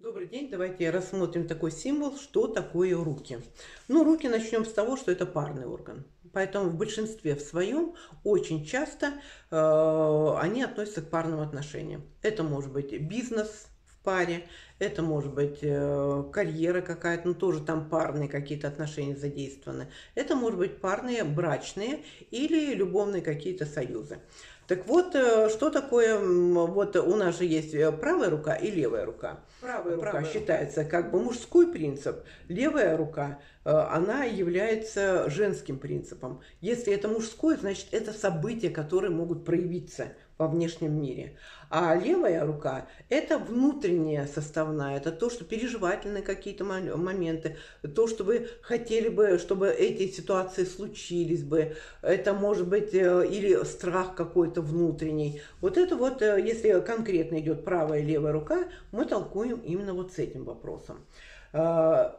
Добрый день, давайте рассмотрим такой символ, что такое руки. Ну, руки начнем с того, что это парный орган. Поэтому в большинстве в своем очень часто э, они относятся к парным отношениям. Это может быть бизнес в паре, это может быть э, карьера какая-то, ну тоже там парные какие-то отношения задействованы. Это может быть парные брачные или любовные какие-то союзы. Так вот, э, что такое, вот у нас же есть э, правая рука и левая рука. Правая рука правая. считается как бы мужской принцип, левая рука, э, она является женским принципом. Если это мужской, значит это события, которые могут проявиться во внешнем мире. А левая рука – это внутренняя составная, это то, что переживательные какие-то моменты, то, что вы хотели бы, чтобы эти ситуации случились бы. Это может быть или страх какой-то внутренний. Вот это вот, э, если конкретно идет правая и левая рука, мы толкуем именно вот с этим вопросом. Э,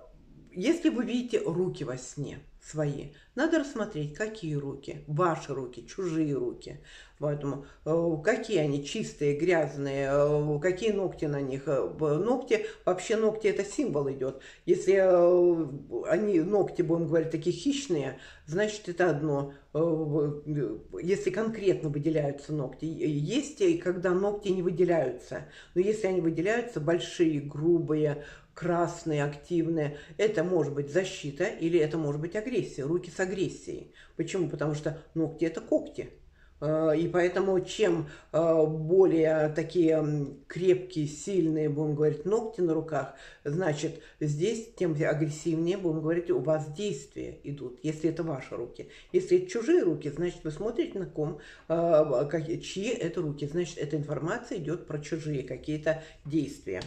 если вы видите руки во сне свои, надо рассмотреть, какие руки, ваши руки, чужие руки. Поэтому э, какие они чистые, грязные, э, какие ногти на них. Э, ногти, вообще ногти это символ идет. Если они, ногти, будем говорить, такие хищные, значит это одно. Если конкретно выделяются ногти. Есть и когда ногти не выделяются. Но если они выделяются, большие, грубые, красные, активные, это может быть защита или это может быть агрессия, руки с агрессией. Почему? Потому что ногти это когти. Э, и поэтому чем э, более такие крепкие, сильные, будем говорить, ногти на руках, значит, здесь тем агрессивнее, будем говорить, у вас действия идут, если это ваши руки. Если это чужие руки, значит, вы смотрите на ком, э, чьи это руки. Значит, эта информация идет про чужие какие-то действия.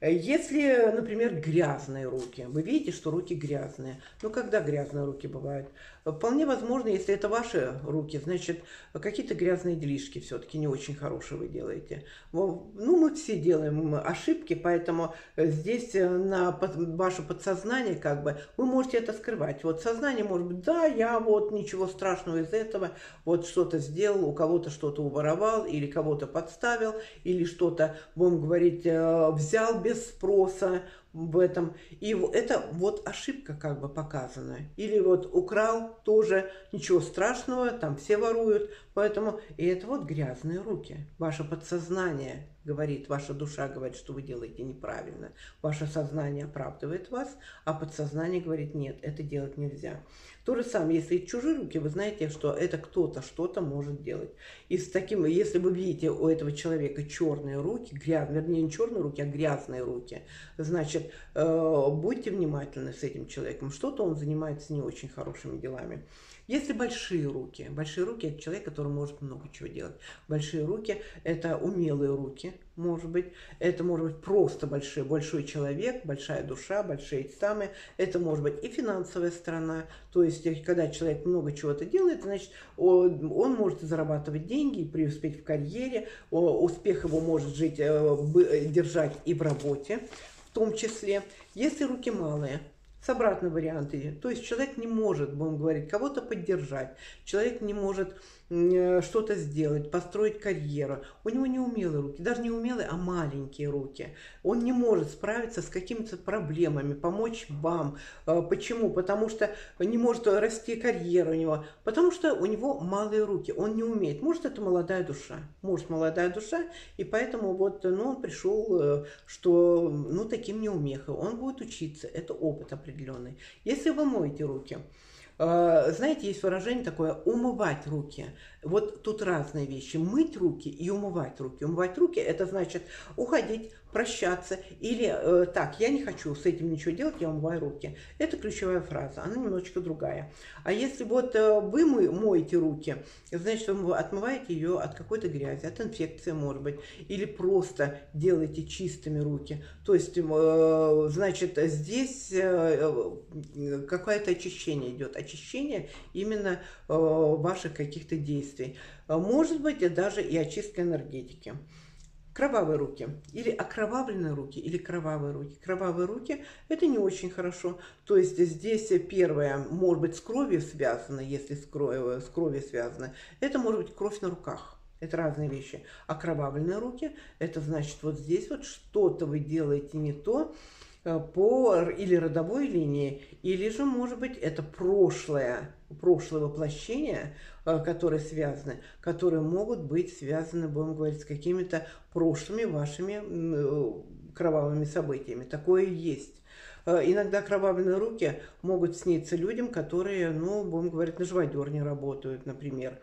Если, например, грязные руки, вы видите, что руки грязные. Ну, когда грязные руки бывают? Вполне возможно, если это ваши руки, значит, какие-то грязные делишки все-таки не очень хорошие вы делаете. Ну, мы все делаем ошибки, поэтому здесь э, на ваше подсознание, как бы, вы можете это скрывать. Вот сознание может быть, да, я вот ничего страшного из этого, вот что-то сделал, у кого-то что-то уворовал, или кого-то подставил, или что-то, будем говорить, э, взял без спроса, в этом. И это вот ошибка как бы показана. Или вот украл тоже, ничего страшного, там все воруют. Поэтому и это вот грязные руки. Ваше подсознание говорит, ваша душа говорит, что вы делаете неправильно. Ваше сознание оправдывает вас, а подсознание говорит, нет, это делать нельзя. То же самое, если чужие руки, вы знаете, что это кто-то что-то может делать. И с таким, если вы видите у этого человека черные руки, гряз, вернее, не черные руки, а грязные руки, значит, э, будьте внимательны с этим человеком. Что-то он занимается не очень хорошими делами. Если большие руки, большие руки – это человек, который может много чего делать. Большие руки – это умелые руки, может быть. Это может быть просто большой, большой человек, большая душа, большие самые. Это может быть и финансовая сторона. То есть, когда человек много чего-то делает, значит, он, он может зарабатывать деньги, преуспеть в карьере. Успех его может жить, э, держать и в работе в том числе. Если руки малые – с обратным вариантом. То есть человек не может, будем говорить, кого-то поддержать. Человек не может что-то сделать, построить карьеру. У него не умелые руки, даже не умелые, а маленькие руки. Он не может справиться с какими-то проблемами, помочь вам. Э, почему? Потому что не может расти карьера у него, потому что у него малые руки, он не умеет. Может, это молодая душа, может, молодая душа, и поэтому вот, ну, он пришел, э, что, ну, таким не умеха. Он будет учиться, это опыт определенный. Если вы моете руки, Э, знаете, есть выражение такое «умывать руки». Вот тут разные вещи. Мыть руки и умывать руки. Умывать руки – это значит уходить, прощаться. Или э, так, я не хочу с этим ничего делать, я умываю руки. Это ключевая фраза, она немножечко другая. А если вот э, вы моете руки, значит, вы отмываете ее от какой-то грязи, от инфекции, может быть, или просто делаете чистыми руки. То есть, э, значит, здесь э, э какое-то очищение идет. Очищение именно э, ваших каких-то действий. Может быть, даже и очистка энергетики кровавые руки или окровавленные руки или кровавые руки. Кровавые руки – это не очень хорошо. То есть здесь первое, может быть, с кровью связано, если с кровью, с кровью связано, это может быть кровь на руках. Это разные вещи. Окровавленные руки, это значит вот здесь вот что-то вы делаете не то, по или родовой линии, или же, может быть, это прошлое, прошлое воплощение, э, которые связаны, которые могут быть связаны, будем говорить, с какими-то прошлыми вашими э, кровавыми событиями. Такое есть. Иногда кровавленные руки могут сниться людям, которые, ну, будем говорить, на живодерне работают, например.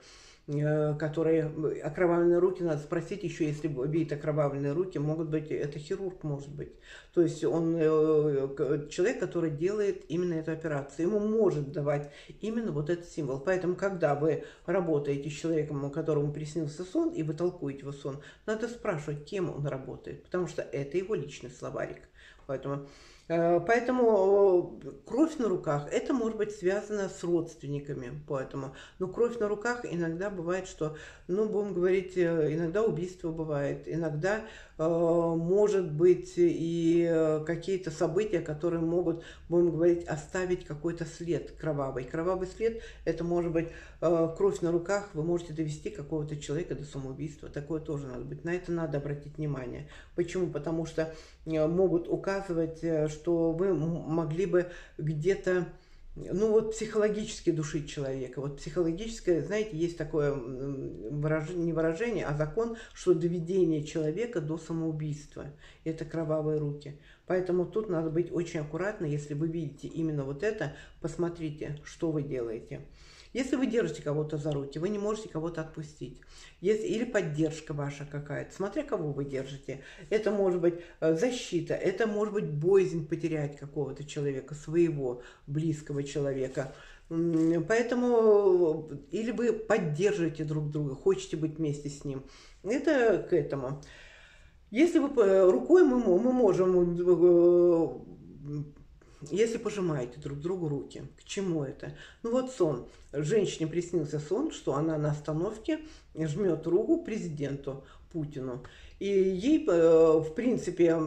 Э, которые окровавленные руки, надо спросить еще, если видит окровавленные руки, могут быть, это хирург может быть. То есть он э, человек, который делает именно эту операцию, ему может давать именно вот этот символ. Поэтому, когда вы работаете с человеком, которому приснился сон, и вы толкуете его сон, надо спрашивать, кем он работает, потому что это его личный словарик. Поэтому Э, поэтому кровь на руках, это может быть связано с родственниками, поэтому, но кровь на руках иногда бывает, что, ну, будем говорить, э, иногда убийство бывает, иногда э, может быть и какие-то события, которые могут, будем говорить, оставить какой-то след кровавый. Кровавый след, это может быть э, кровь на руках, вы можете довести какого-то человека до самоубийства, такое тоже надо быть, на это надо обратить внимание. Почему? Потому что могут указывать, что что вы могли бы где-то ну вот психологически душить человека. Вот психологическое, знаете, есть такое выражение, не выражение, а закон, что доведение человека до самоубийства. Это кровавые руки. Поэтому тут надо быть очень аккуратно, если вы видите именно вот это, посмотрите, что вы делаете. Если вы держите кого-то за руки, вы не можете кого-то отпустить. Если, или поддержка ваша какая-то, смотря кого вы держите. Это может быть э, защита, это может быть боязнь потерять какого-то человека, своего близкого человека. Поэтому или вы поддерживаете друг друга, хотите быть вместе с ним. Это к этому. Если вы э, рукой мы, мы можем э, если пожимаете друг другу руки, к чему это? Ну вот сон. Женщине приснился сон, что она на остановке жмет руку президенту Путину. И ей, э, в принципе,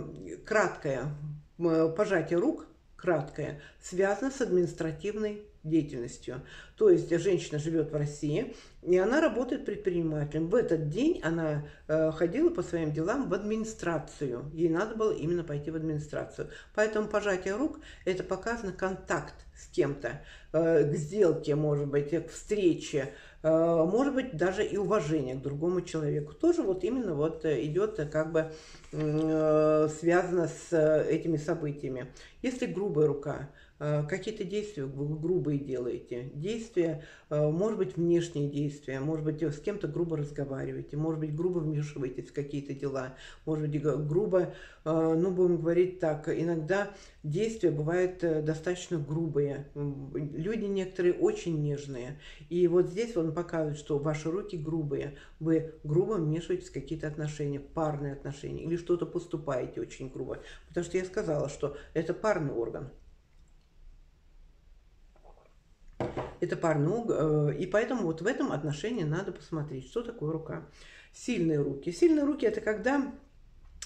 краткое пожатие рук, краткое, связано с административной деятельностью. То есть женщина живет в России, и она работает предпринимателем. В этот день она э, ходила по своим делам в администрацию. Ей надо было именно пойти в администрацию. Поэтому пожатие рук – это показано контакт с кем-то, э, к сделке, может быть, к встрече, э, может быть, даже и уважение к другому человеку. Тоже вот именно вот идет как бы э, связано с э, этими событиями. Если грубая рука – Э, какие-то действия вы грубые делаете. Действия, э, может быть, внешние действия, может быть, с кем-то грубо разговариваете, может быть, грубо вмешиваетесь в какие-то дела, может быть, грубо, э, ну, будем говорить так, иногда действия бывают достаточно грубые. Люди некоторые очень нежные. И вот здесь он показывает, что ваши руки грубые. Вы грубо вмешиваетесь в какие-то отношения, парные отношения, или что-то поступаете очень грубо. Потому что я сказала, что это парный орган. Это парнуг, э, и поэтому вот в этом отношении надо посмотреть, что такое рука. Сильные руки. Сильные руки – это когда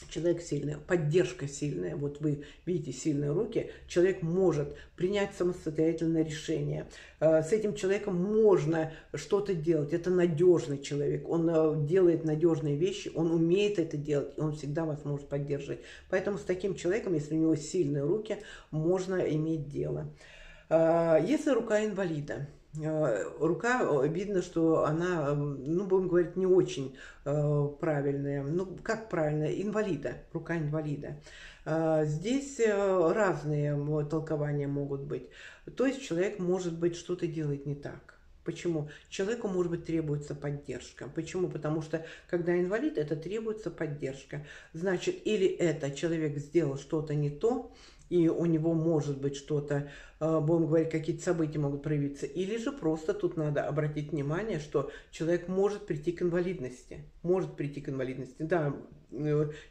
человек сильный, поддержка сильная, вот вы видите сильные руки, человек может принять самостоятельное решение. Э, с этим человеком можно что-то делать. Это надежный человек, он э, делает надежные вещи, он умеет это делать, и он всегда вас может поддерживать. Поэтому с таким человеком, если у него сильные руки, можно иметь дело. А, если рука инвалида, а, рука, видно, что она, ну, будем говорить, не очень а, правильная. Ну, как правильно? Инвалида, рука инвалида. Здесь э, разные толкования могут быть. То есть человек, может быть, что-то делает не так. Почему? Человеку, может быть, требуется поддержка. Почему? Потому что, когда инвалид, это требуется поддержка. Значит, или это человек сделал что-то не то, и у него может быть что-то, а, будем говорить, какие-то события могут проявиться. Или же просто тут надо обратить внимание, что человек может прийти к инвалидности. Может прийти к инвалидности. Да, э,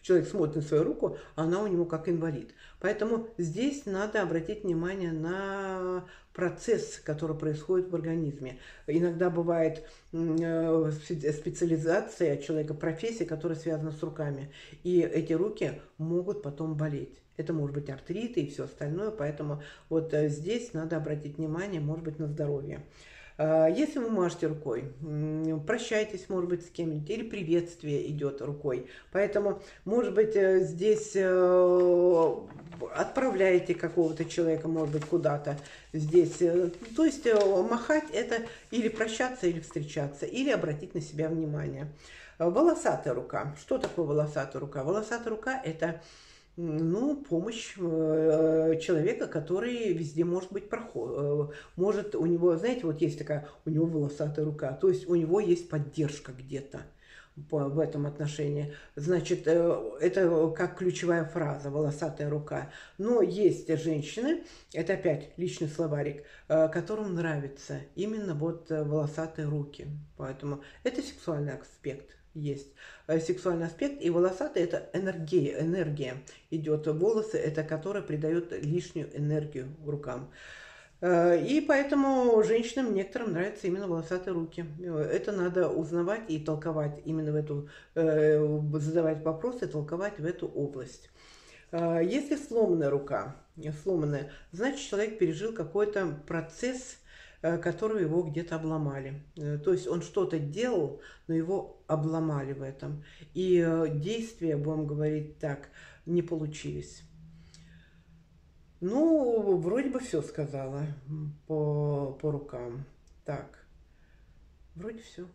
человек смотрит на свою руку, она у него как инвалид. Поэтому здесь надо обратить внимание на процесс, который происходит в организме. Иногда бывает э, специализация человека, профессия, которая связана с руками. И эти руки могут потом болеть. Это может быть артриты и все остальное, поэтому вот э, здесь надо обратить внимание, может быть, на здоровье. А, если вы машете рукой, прощайтесь, может быть, с кем-нибудь, или приветствие идет рукой. Поэтому, может быть, э, здесь э, отправляете какого-то человека, может быть, куда-то здесь. Э, то есть махать это или прощаться, или встречаться, или обратить на себя внимание. Волосатая рука. Что такое волосатая рука? Волосатая рука – это ну, помощь э, человека, который везде может быть проход, э, может у него, знаете, вот есть такая, у него волосатая рука, то есть у него есть поддержка где-то в этом отношении. Значит, э, это как ключевая фраза «волосатая рука». Но есть женщины, это опять личный словарик, которым нравится именно вот волосатые руки. Поэтому это сексуальный аспект есть э, сексуальный аспект, и волосатый это энергия, энергия идет. Волосы это которые придают лишнюю энергию рукам. Э, и поэтому женщинам некоторым нравятся именно волосатые руки. Это надо узнавать и толковать именно в эту, э, задавать вопросы, толковать в эту область. Если сломанная рука, сломанная, значит человек пережил какой-то процесс, Э, которого его где-то обломали. Э, то есть он что-то делал, но его обломали в этом. И э, действия, будем говорить так, не получились. Ну, вроде бы все сказала по, по рукам. Так, вроде все.